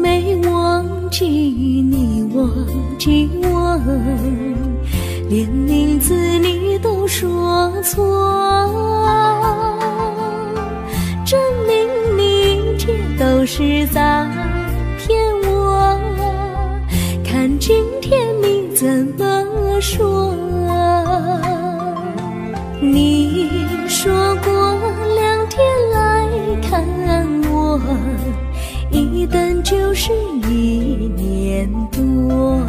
没忘记你，忘记我，连名字你都说错，证明你一切都是在就是一年多，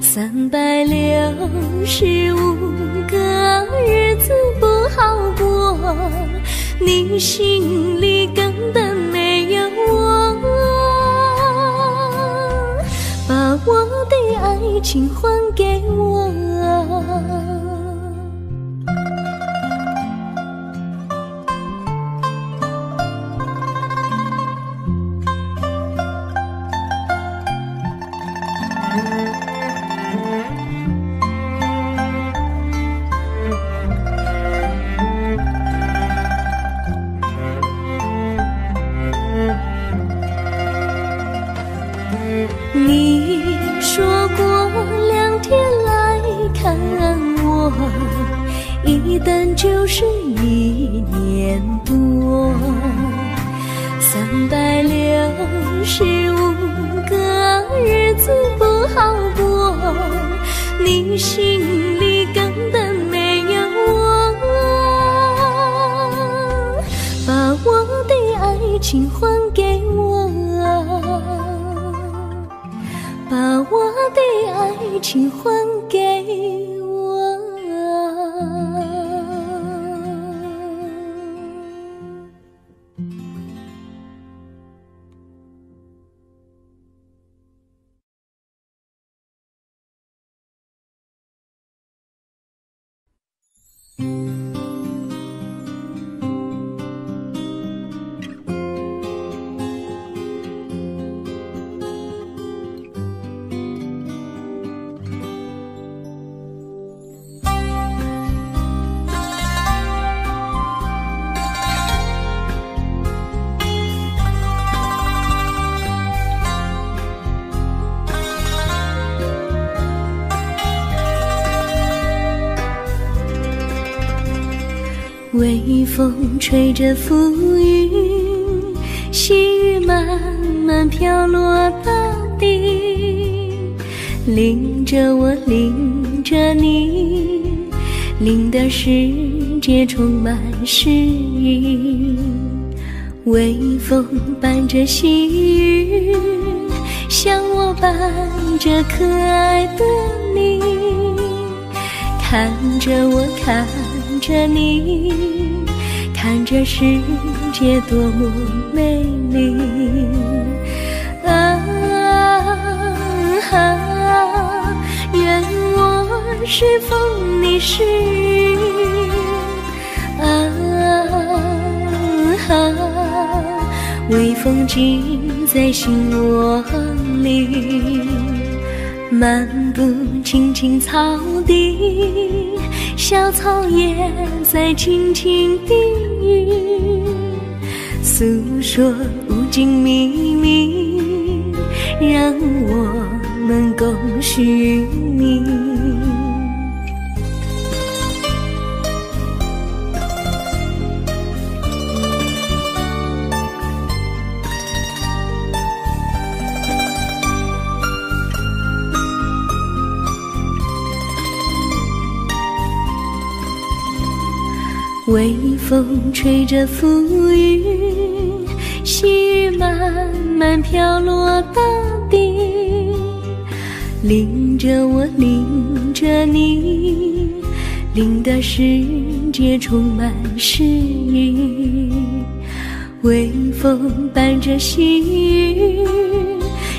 三百六十五个日子不好过，你心里根本没有我，把我的爱情还给我。把我的爱情还给我。把我的爱情还给吹着浮云，细雨慢慢飘落大地，淋着我，淋着你，淋得世界充满诗意。微风伴着细雨，像我伴着可爱的你，看着我，看。着你，看这世界多么美丽啊！愿我是风，你是雨啊！微风记在心窝里，漫步青青草地。小草也在轻轻低，诉说无尽秘密，让我们共许命。微风吹着浮云，细雨慢慢飘落大地，淋着我，淋着你，淋得世界充满诗意。微风伴着细雨，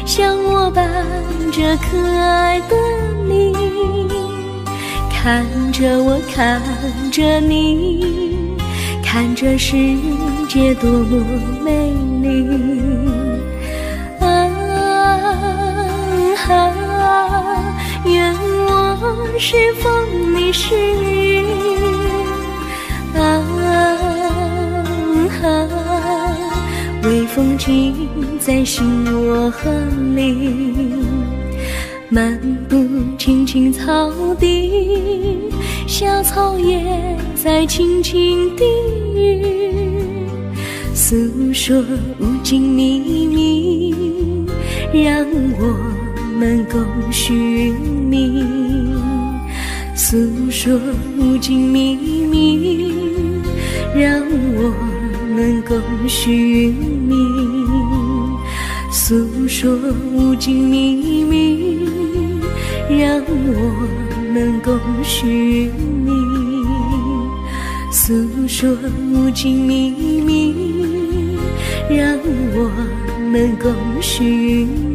像我伴着可爱的你。看着我，看着你，看这世界多么美丽。啊哈，愿我是风，你是雨。啊哈，微风尽在心窝里。漫步青青草地，小草也在轻轻低语，诉说无尽秘密，让我们共寻觅。诉说无尽秘密，让我们共寻觅。诉说无尽秘密。让我们共寻觅，诉说无尽秘密。让我们共寻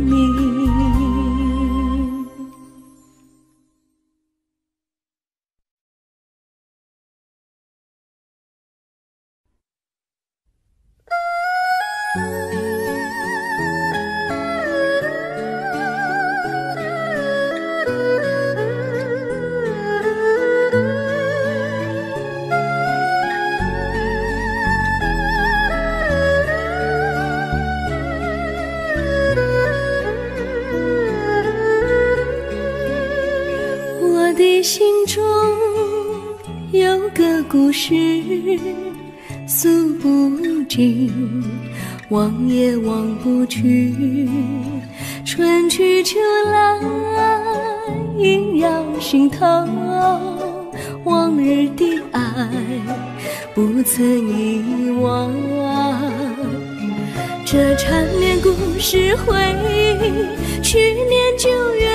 是回忆，去年九月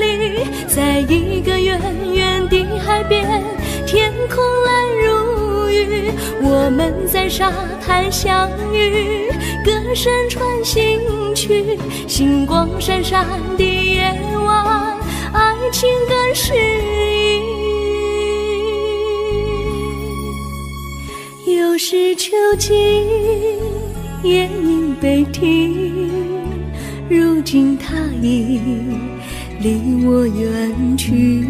里。在一个远远的海边，天空蓝如玉，我们在沙滩相遇，歌声传心曲，星光闪闪的夜晚，爱情更诗意。又是秋季，夜莺悲啼，如今他已。离我远去，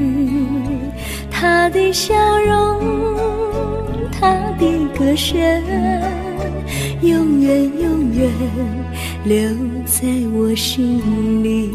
他的笑容，他的歌声，永远永远留在我心里。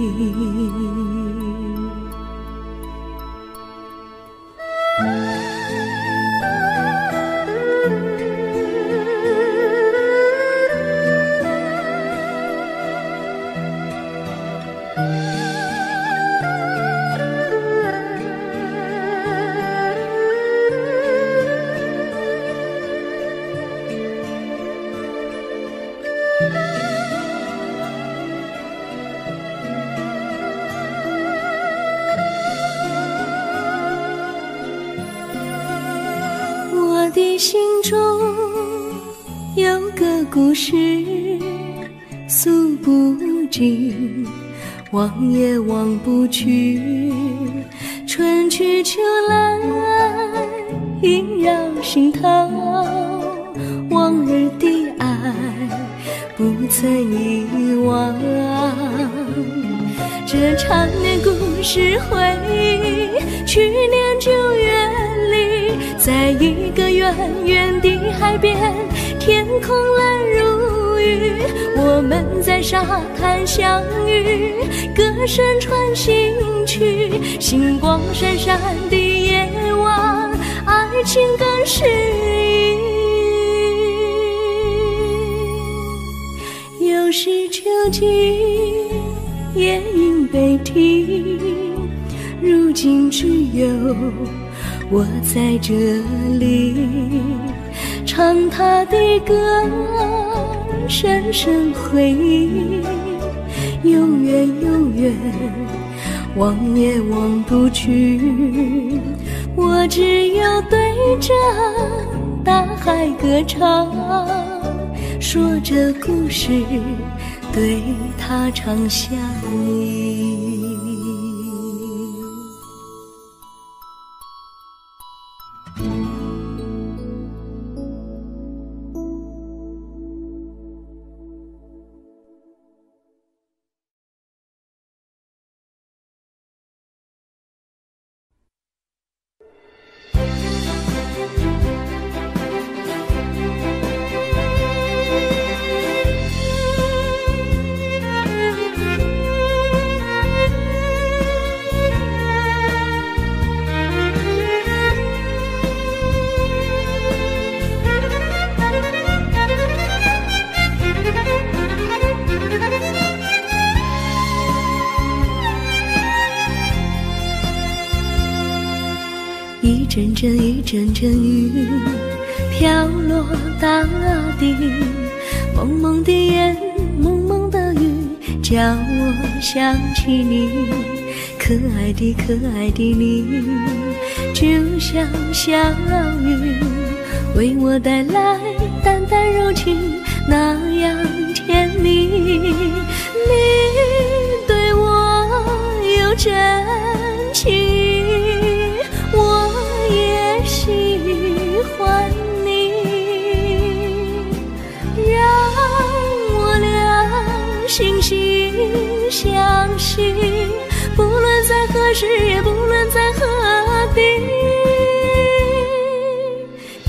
也忘不去。春去秋来萦绕心头，往日的爱不曾遗忘。这缠绵故事回忆，去年九月里。在一个远远的海边，天空蓝如雨，我们在沙滩相遇，歌声传心曲，星光闪闪的夜晚，爱情更诗意。又是秋季，夜莺悲啼，如今只有我在这里。唱他的歌，深深回忆，永远永远，忘也忘不去。我只有对着大海歌唱，说着故事，对他唱想你。一阵阵一阵阵雨飘落大地，蒙蒙的烟，蒙蒙的雨，叫我想起你，可爱的可爱的你，就像小雨，为我带来淡淡柔情，那样甜蜜。你对我有真情，相信，不论在何时，也不论在何地，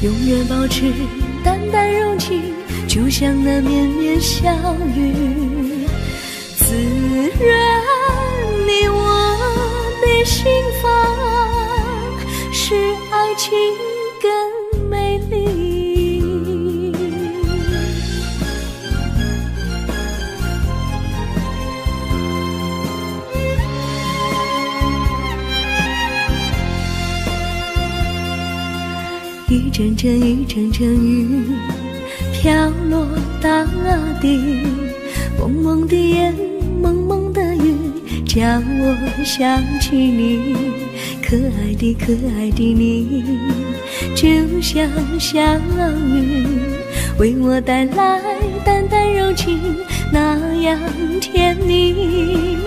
永远保持淡淡柔情，就像那绵绵小雨。滋润你我的心房，是爱情阵阵一阵阵雨飘落大地，蒙蒙的烟，蒙蒙的雨，叫我想起你，可爱的可爱的你，就像小雨，为我带来淡淡柔情，那样甜蜜。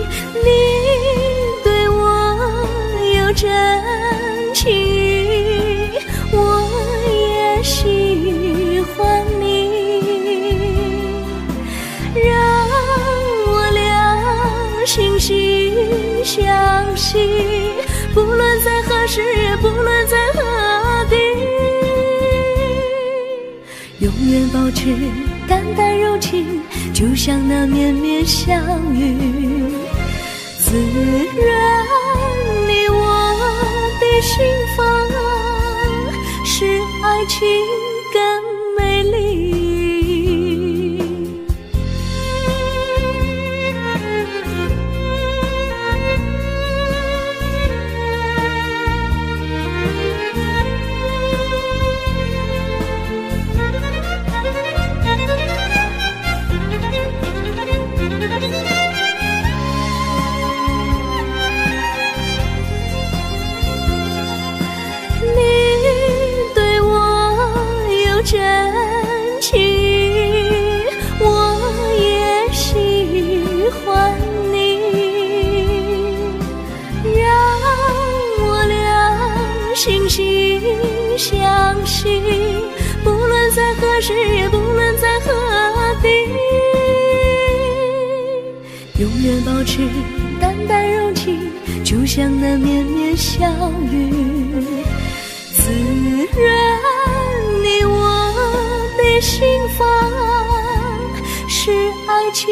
誓言，不论在何地，永远保持淡淡柔情，就像那绵绵小雨，滋润你我的心房，是爱情是淡淡柔情就像那绵绵小雨。滋润你我的心房是爱情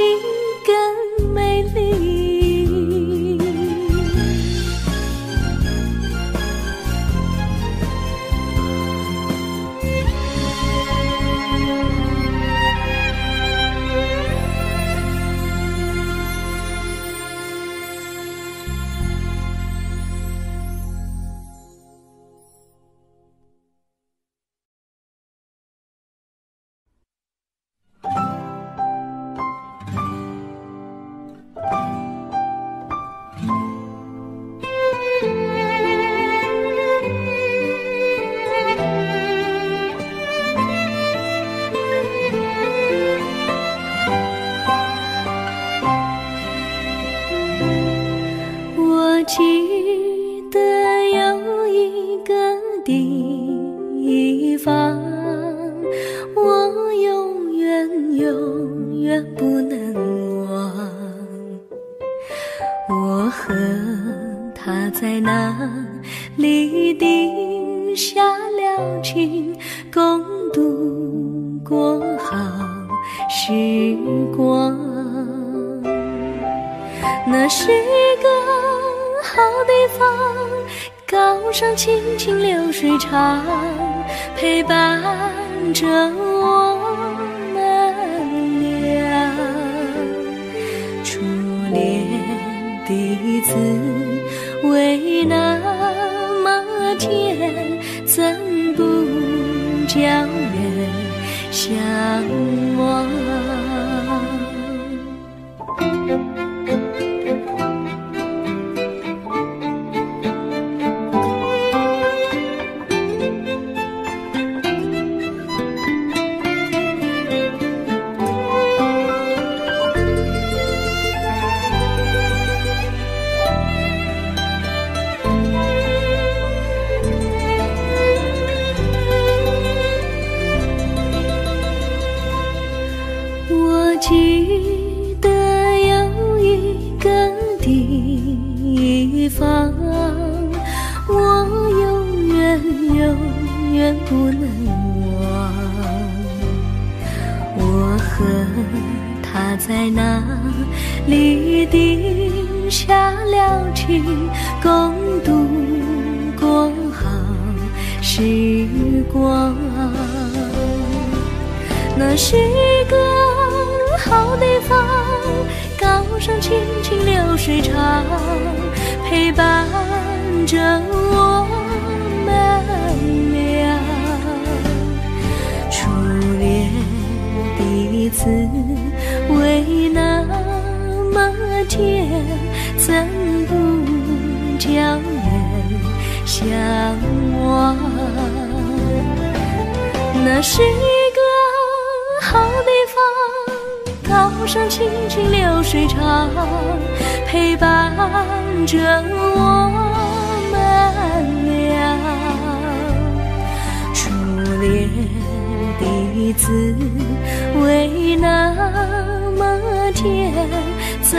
怎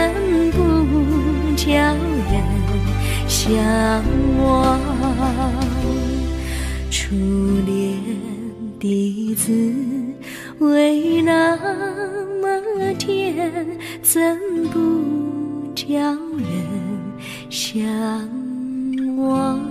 不叫人向往初恋的滋味那么甜怎不叫人向往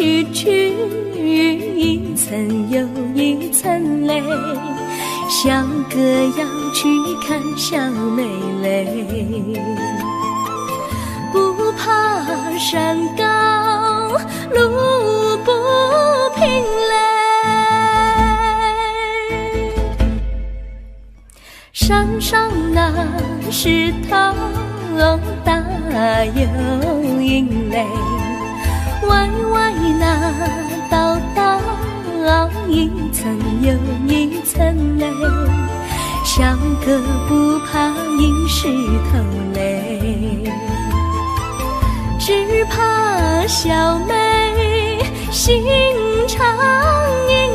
曲曲，一层又一层嘞。小哥要去看小妹嘞，不怕山高路不平嘞。山上那石头大又硬嘞，歪歪那道道一层又一层嘞，小哥不怕硬石头嘞，只怕小妹心肠硬。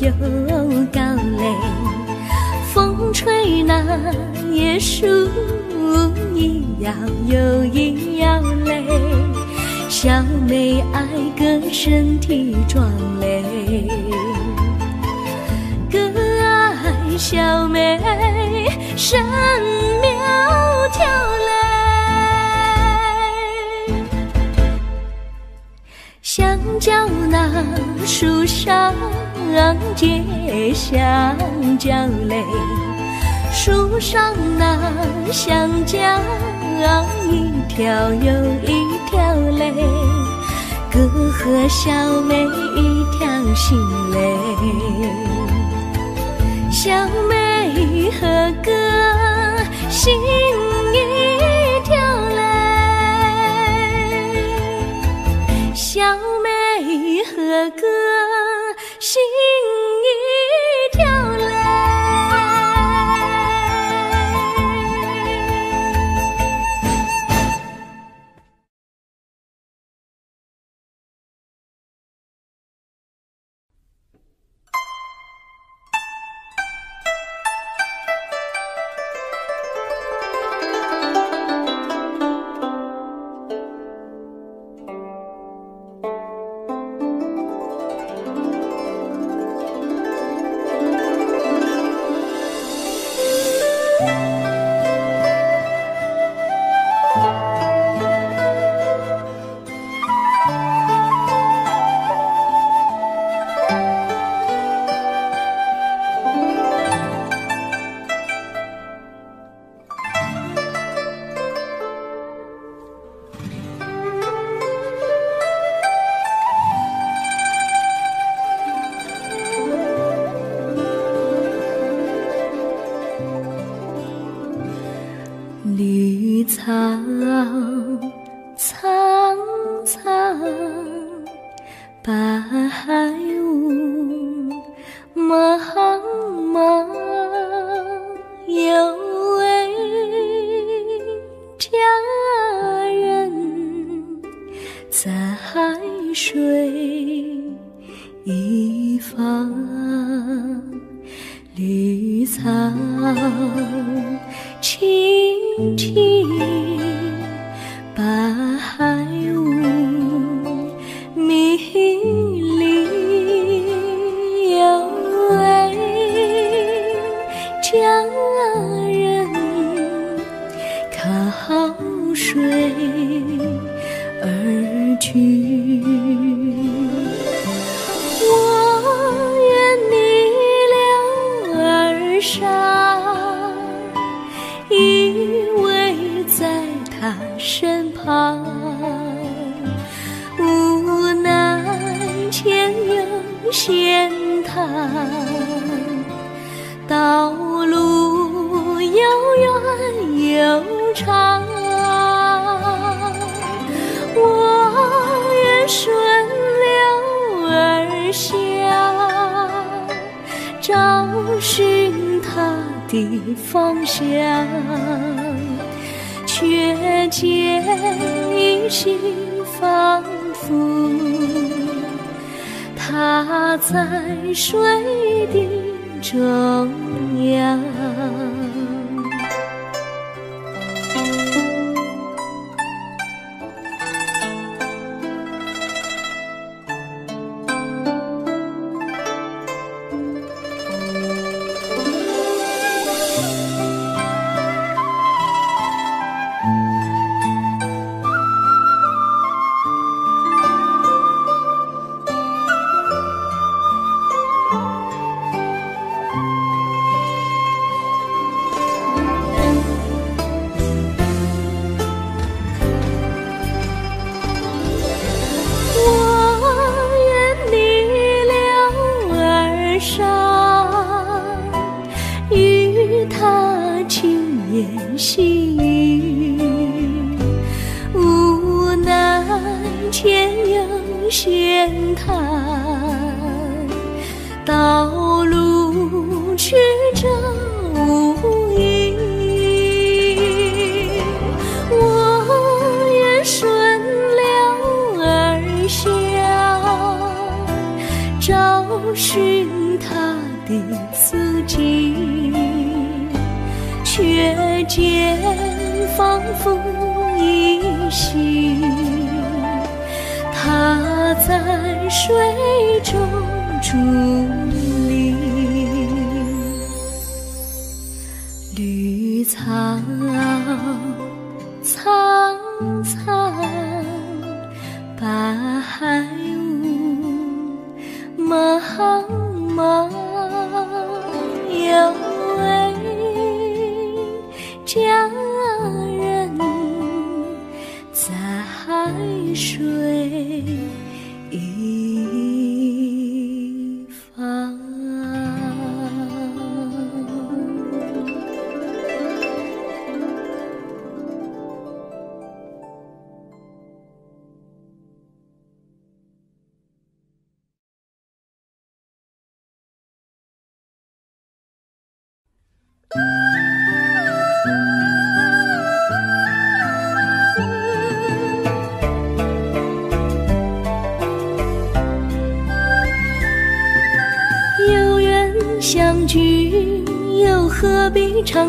又高嘞，风吹那椰树一摇又一摇嘞，小妹爱个身体壮嘞，哥爱小妹身苗条嘞。香蕉那树上结香蕉嘞，树上那香蕉一条又一条嘞，哥和小妹一条心嘞，小妹和哥心一条。小妹和哥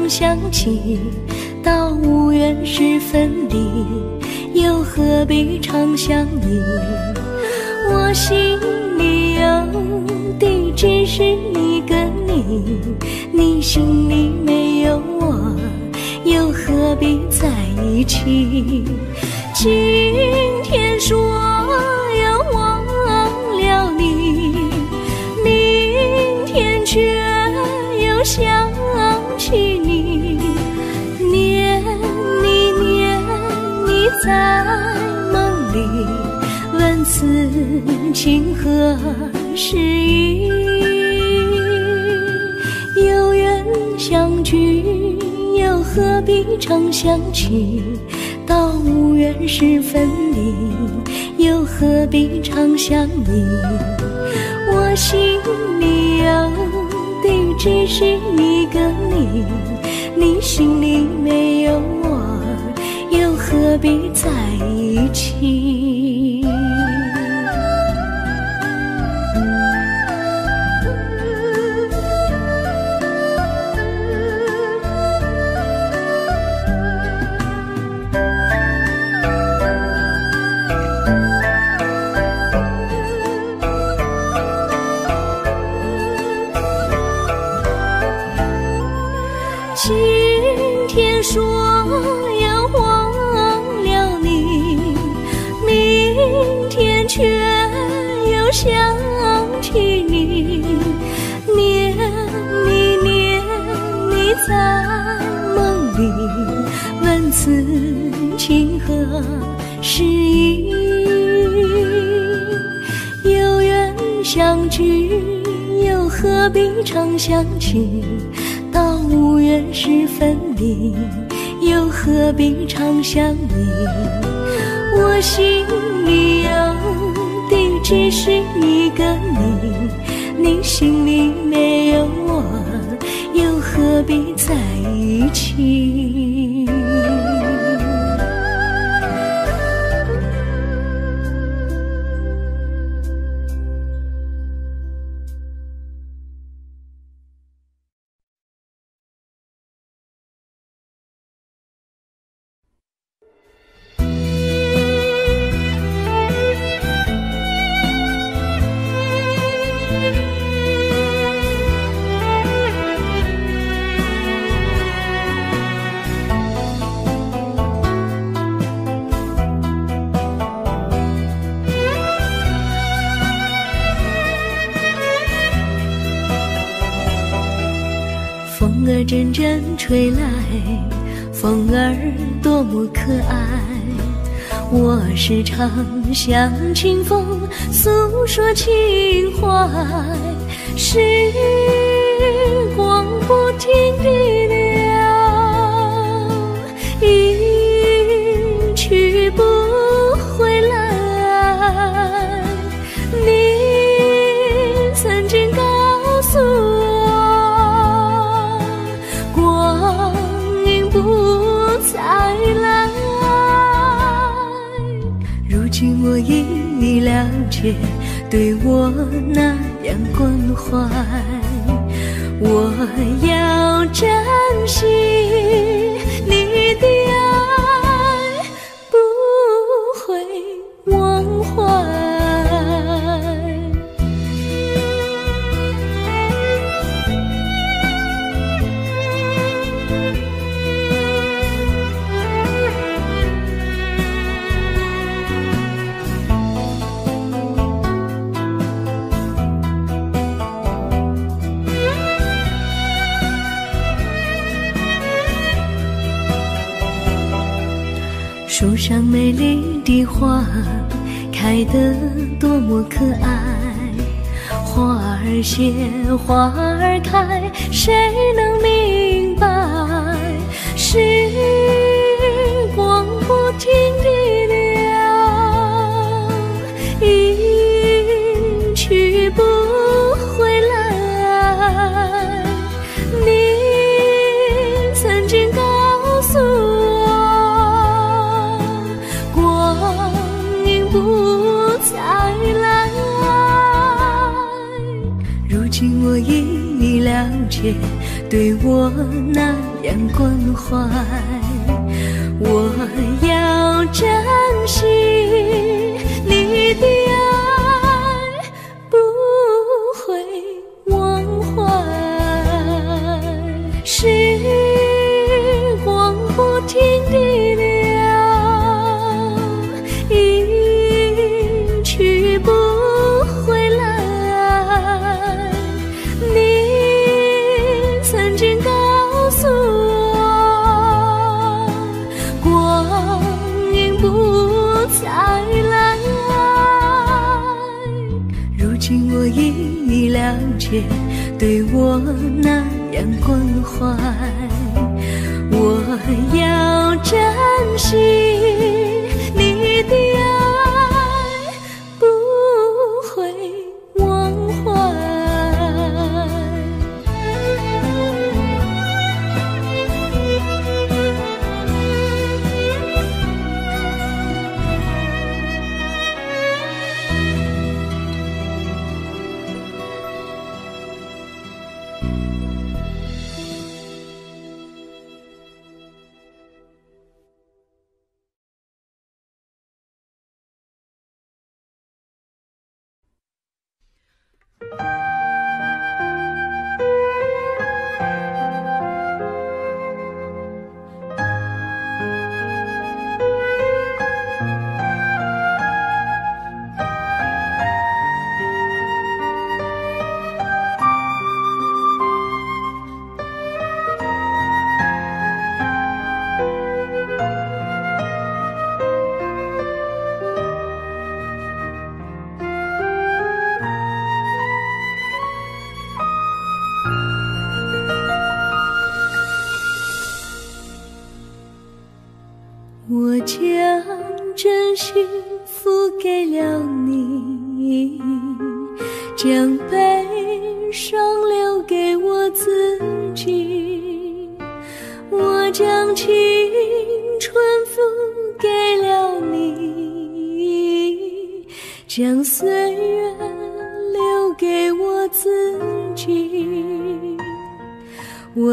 想起，到无缘时分离，又何必常相依？我心里有的只是一个你，你心里没有我，又何必在一起？今天说要忘了你，明天却又想。起你，在梦里，问此情何时已？有缘相聚，又何必常相起？到无缘时分离，又何必常相依？我心里有的。只是一个你，你心里没有，何必在一起？阵阵吹来，风儿多么可爱。我时常向清风诉说情怀，时光不停地却，对我那样关怀，我要珍惜你的爱，儿谢，花儿开，谁能明对我那样关怀，我要珍惜你的爱，我要珍惜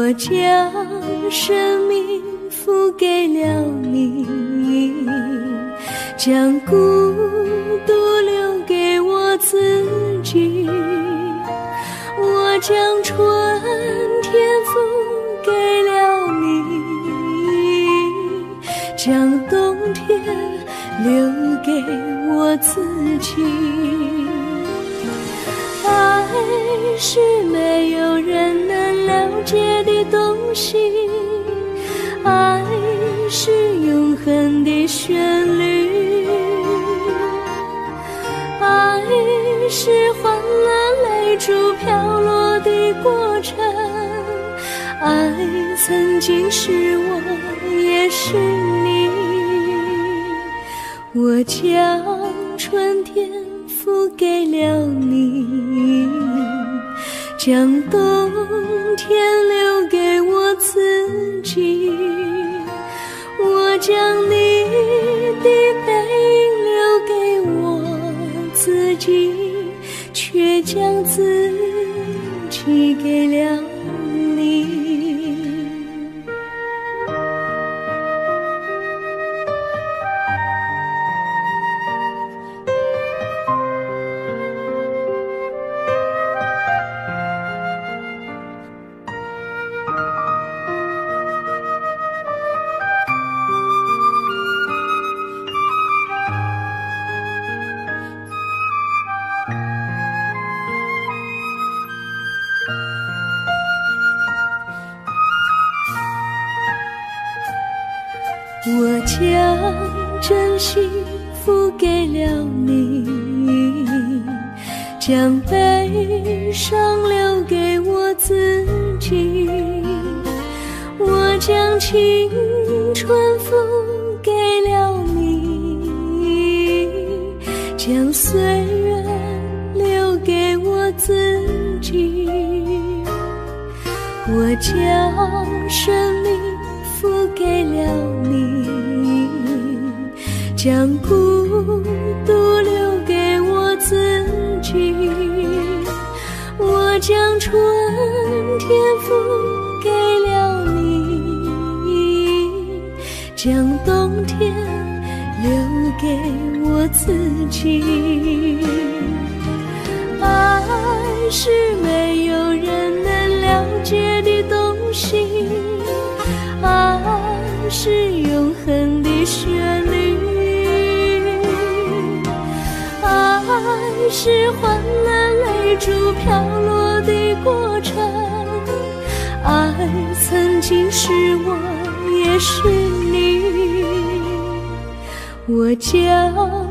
我将生命付给了你，将孤独留给我自己，我将春天付给了你，将冬天留给我自己。爱是没有人能了解的东西，爱是永恒的旋律，爱是欢乐泪珠飘落的过程，爱曾经是我，也是你，我将春天付给了你，将冬天留给我自己，我将你的背影留给我自己，却将自己给了。将孤独留给我自己，我将春天付给了你，将冬天留给我自己。爱是是欢乐泪珠飘落的过程，爱曾经是我，也是你。我将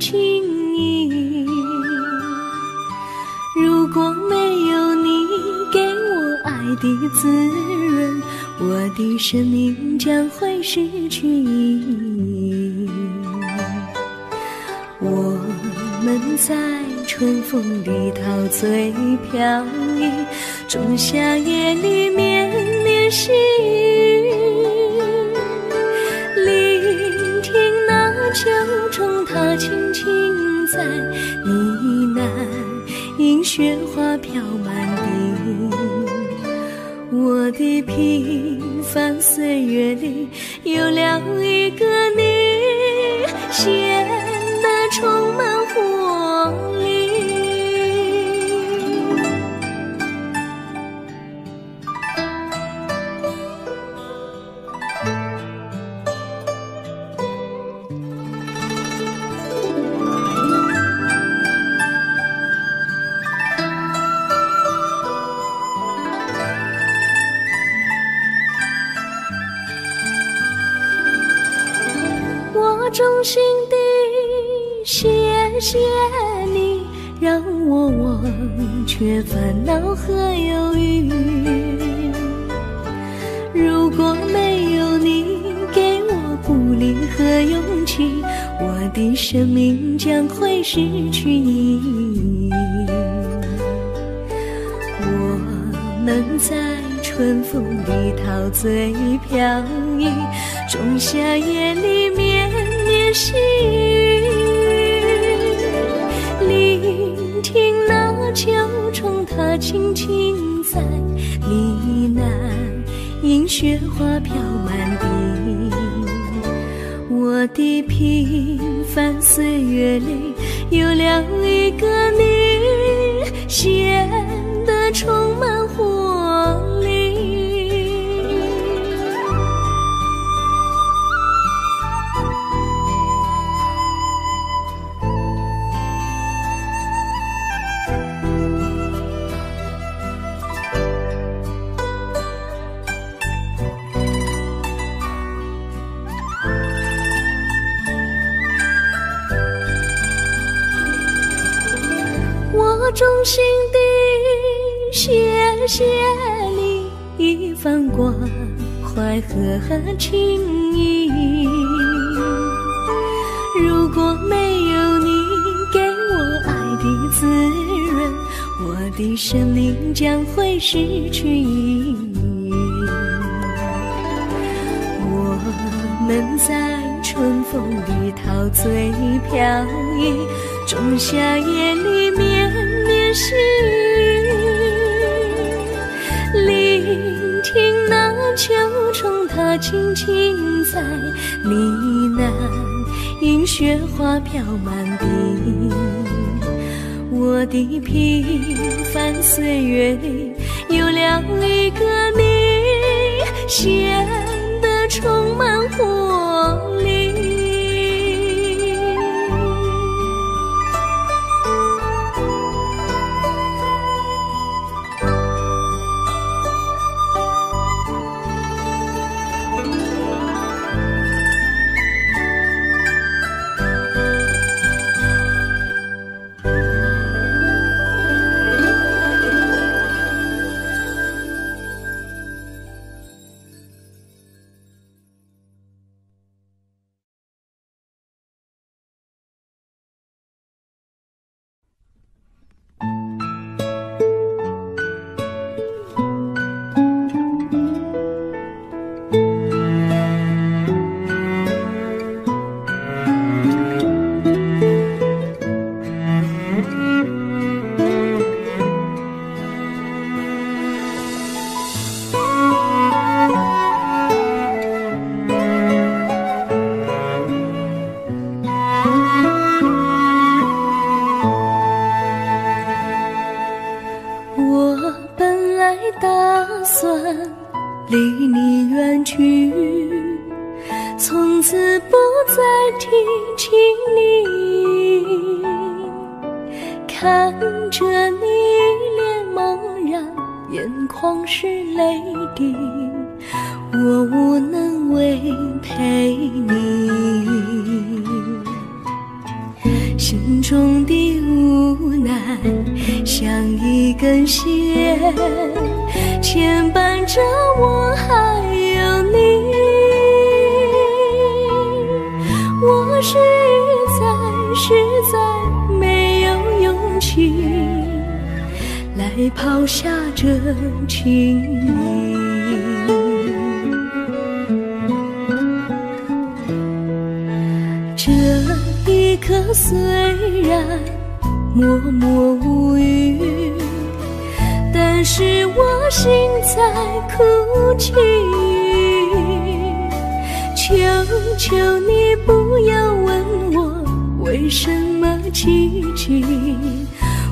情谊。如果没有你给我爱的滋润，我的生命将会失去意义。我们在春风里陶醉飘逸，仲夏夜里绵绵细雨。我的平凡岁月里有了一个你，显得充满却烦恼和忧郁。如果没有你给我鼓励和勇气，我的生命将会失去意义。我们在春风里陶醉飘逸，仲夏夜里轻轻在呢喃，迎雪花飘满地。我的平凡岁月里有了一个你，怀和情谊。如果没有你给我爱的滋润，我的生命将会失去意义。我们在春风里陶醉飘逸，仲夏夜里绵绵细雨。它轻轻在呢喃，迎雪花飘满地。我的平凡岁月里有了一个你，显得充满活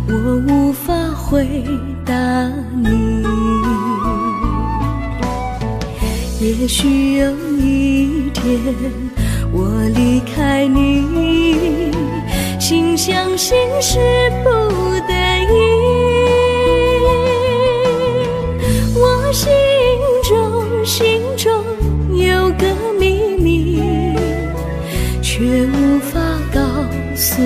我无法回答你。也许有一天。我离开你，心相信是不得已。我心中心中有个秘密，却无法告诉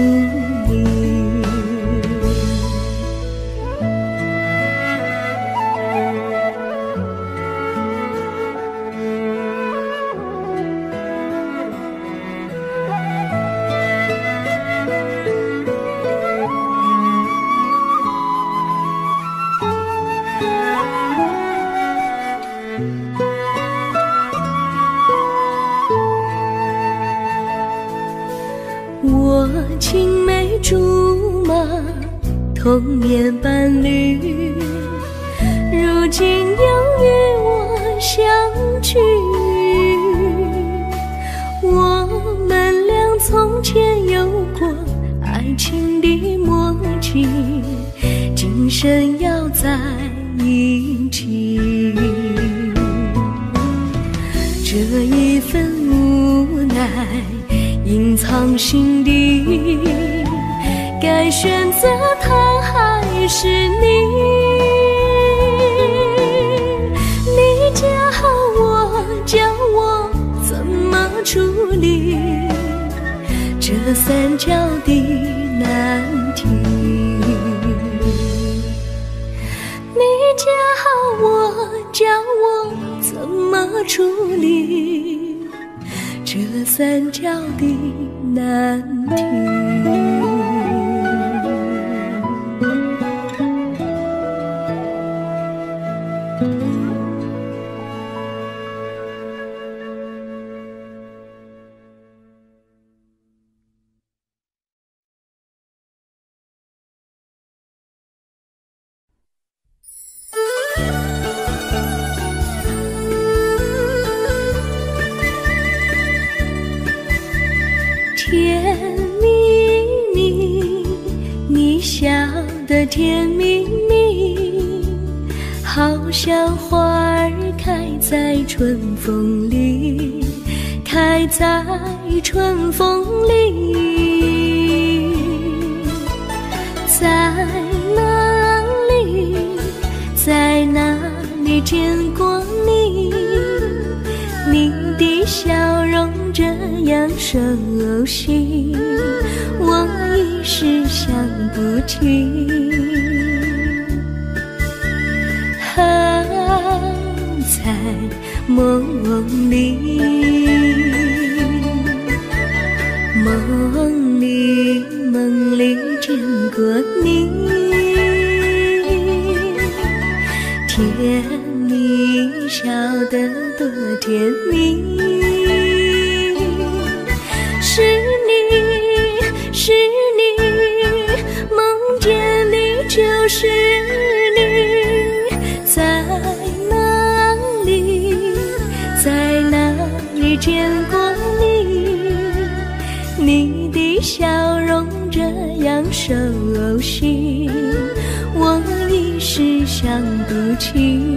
默契，今生要在一起。这一份无奈，隐藏心底，该选择他。还是你，你教我，教我怎么处理这三角的叫我怎么处理这三角的难题。春风里，开在春风是你在哪里，在哪里。见过你，你的笑容这样熟悉，我一时想不起。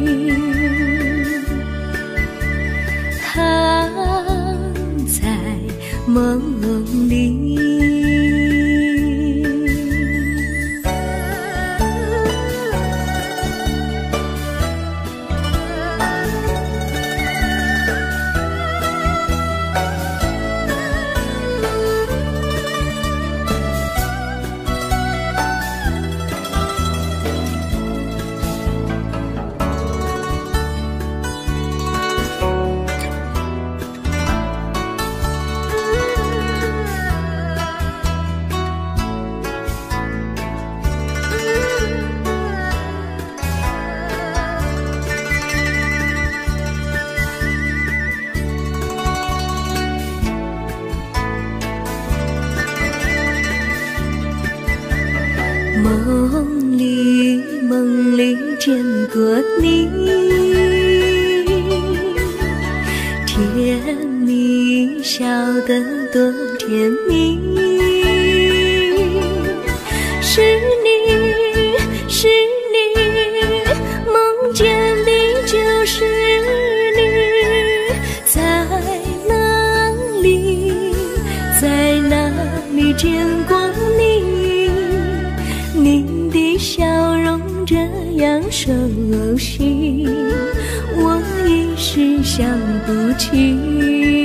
见过你？你的笑容这样熟悉，我一时想不起。